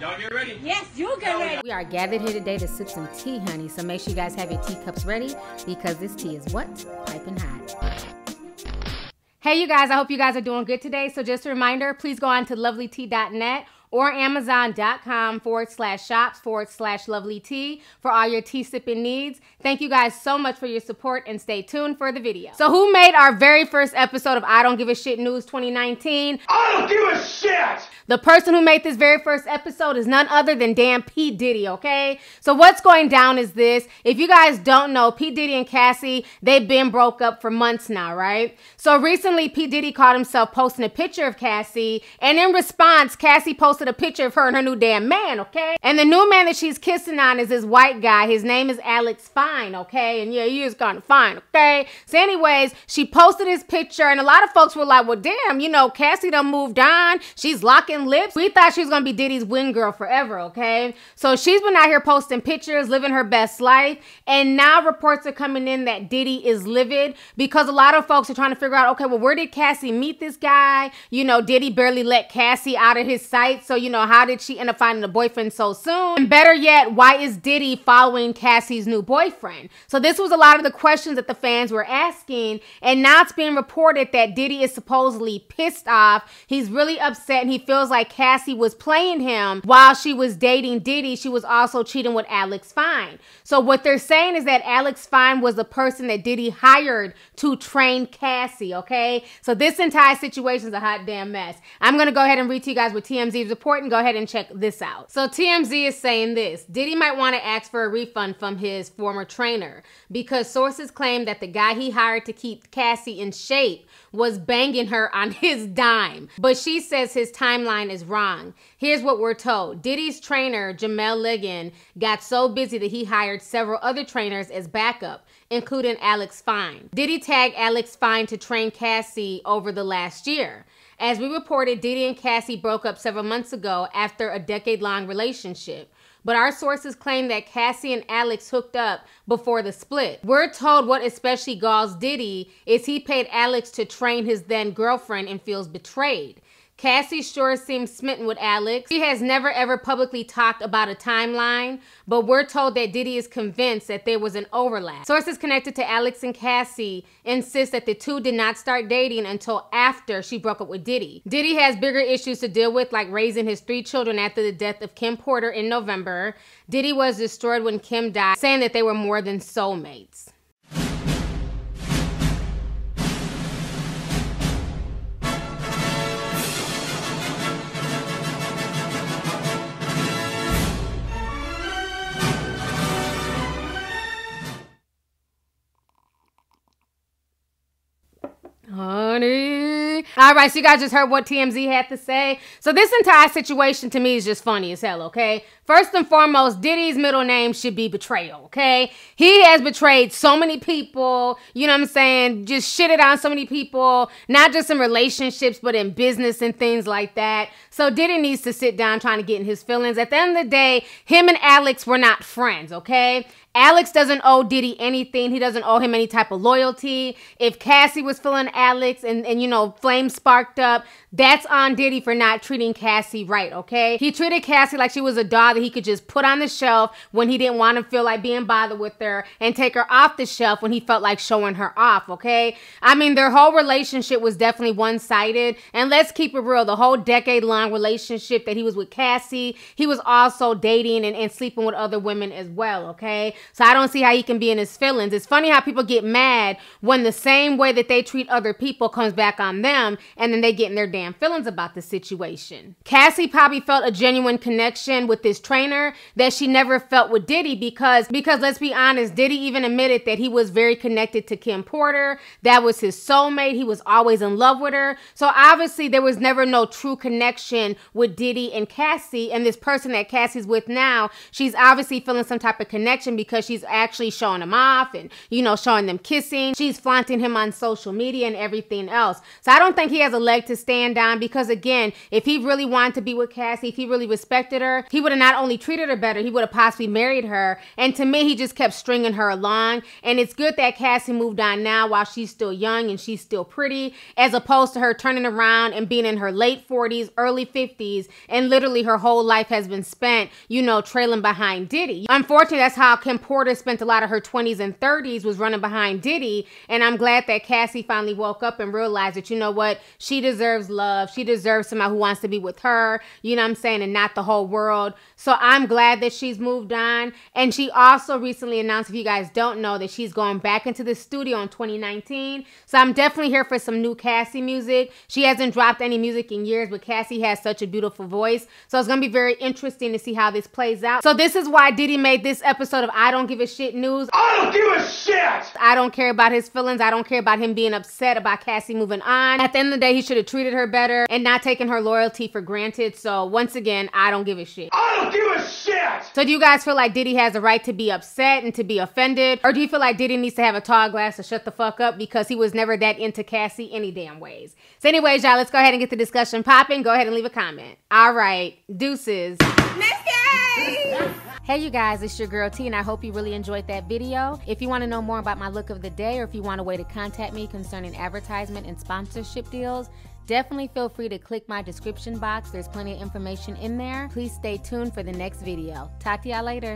Y'all get ready? Yes, you get ready. We are gathered here today to sip some tea, honey. So make sure you guys have your teacups ready because this tea is what? Piping hot. Hey, you guys, I hope you guys are doing good today. So, just a reminder please go on to lovelytea.net or amazon.com forward slash shops forward slash lovely tea for all your tea sipping needs. Thank you guys so much for your support and stay tuned for the video. So, who made our very first episode of I Don't Give a Shit News 2019? I don't give a shit! The person who made this very first episode is none other than damn P. Diddy, okay? So what's going down is this. If you guys don't know, P. Diddy and Cassie, they've been broke up for months now, right? So recently, P. Diddy caught himself posting a picture of Cassie, and in response, Cassie posted a picture of her and her new damn man, okay? And the new man that she's kissing on is this white guy. His name is Alex Fine, okay? And yeah, he is kind of fine, okay? So anyways, she posted his picture, and a lot of folks were like, well, damn, you know, Cassie done moved on. She's locking lips. We thought she was gonna be Diddy's wing girl forever, okay? So she's been out here posting pictures, living her best life, and now reports are coming in that Diddy is livid because a lot of folks are trying to figure out, okay, well, where did Cassie meet this guy? You know, Diddy barely let Cassie out of his sight, so you know, how did she end up finding a boyfriend so soon? And better yet, why is Diddy following Cassie's new boyfriend? So this was a lot of the questions that the fans were asking, and now it's being reported that Diddy is supposedly pissed off. He's really upset, and he feels like Cassie was playing him while she was dating Diddy. She was also cheating with Alex Fine. So what they're saying is that Alex Fine was the person that Diddy hired to train Cassie, okay? So this entire situation is a hot damn mess. I'm gonna go ahead and read to you guys what TMZ is reporting. Go ahead and check this out. So TMZ is saying this Diddy might want to ask for a refund from his former trainer because sources claim that the guy he hired to keep Cassie in shape was banging her on his dime. But she says his timeline is wrong. Here's what we're told Diddy's trainer, Jamel Ligon, got so busy that he hired several other trainers as backup, including Alex Fine. Diddy tagged Alex Fine to train Cassie over the last year. As we reported, Diddy and Cassie broke up several months ago after a decade long relationship. But our sources claim that Cassie and Alex hooked up before the split. We're told what especially galls Diddy is he paid Alex to train his then girlfriend and feels betrayed. Cassie sure seems smitten with Alex. She has never ever publicly talked about a timeline, but we're told that Diddy is convinced that there was an overlap. Sources connected to Alex and Cassie insist that the two did not start dating until after she broke up with Diddy. Diddy has bigger issues to deal with, like raising his three children after the death of Kim Porter in November. Diddy was destroyed when Kim died, saying that they were more than soulmates. Honey. All right, so you guys just heard what TMZ had to say. So this entire situation to me is just funny as hell, okay? First and foremost, Diddy's middle name should be Betrayal, okay? He has betrayed so many people, you know what I'm saying? Just shitted on so many people, not just in relationships, but in business and things like that. So Diddy needs to sit down trying to get in his feelings. At the end of the day, him and Alex were not friends, okay? Alex doesn't owe Diddy anything. He doesn't owe him any type of loyalty. If Cassie was feeling Alex and, and you know, flames sparked up, that's on Diddy for not treating Cassie right, okay? He treated Cassie like she was a dog that he could just put on the shelf when he didn't want to feel like being bothered with her and take her off the shelf when he felt like showing her off, okay? I mean, their whole relationship was definitely one sided. And let's keep it real the whole decade long relationship that he was with Cassie, he was also dating and, and sleeping with other women as well, okay? So I don't see how he can be in his feelings. It's funny how people get mad when the same way that they treat other people comes back on them and then they get in their damn feelings about the situation. Cassie probably felt a genuine connection with this trainer that she never felt with Diddy because because let's be honest, Diddy even admitted that he was very connected to Kim Porter. That was his soulmate. He was always in love with her. So obviously there was never no true connection with Diddy and Cassie and this person that Cassie's with now, she's obviously feeling some type of connection because because she's actually showing him off and, you know, showing them kissing. She's flaunting him on social media and everything else. So I don't think he has a leg to stand on because, again, if he really wanted to be with Cassie, if he really respected her, he would have not only treated her better, he would have possibly married her. And to me, he just kept stringing her along. And it's good that Cassie moved on now while she's still young and she's still pretty, as opposed to her turning around and being in her late 40s, early 50s, and literally her whole life has been spent, you know, trailing behind Diddy. Unfortunately, that's how Kim Porter spent a lot of her 20s and 30s was running behind Diddy. And I'm glad that Cassie finally woke up and realized that, you know what, she deserves love. She deserves somebody who wants to be with her, you know what I'm saying, and not the whole world. So I'm glad that she's moved on. And she also recently announced, if you guys don't know, that she's going back into the studio in 2019. So I'm definitely here for some new Cassie music. She hasn't dropped any music in years, but Cassie has such a beautiful voice. So it's going to be very interesting to see how this plays out. So this is why Diddy made this episode of I Don't Give a Shit News. I don't give a shit! I don't care about his feelings. I don't care about him being upset about Cassie moving on. At the end of the day, he should have treated her better and not taken her loyalty for granted. So once again, I don't give a shit. I don't give a shit! So do you guys feel like Diddy has a right to be upset and to be offended? Or do you feel like Diddy needs to have a tall glass to shut the fuck up because he was never that into Cassie any damn ways? So anyways, y'all, let's go ahead and get the discussion popping. Go ahead and leave a comment. All right, deuces. Hey you guys, it's your girl T and I hope you really enjoyed that video. If you want to know more about my look of the day or if you want a way to contact me concerning advertisement and sponsorship deals, definitely feel free to click my description box. There's plenty of information in there. Please stay tuned for the next video. Talk to y'all later.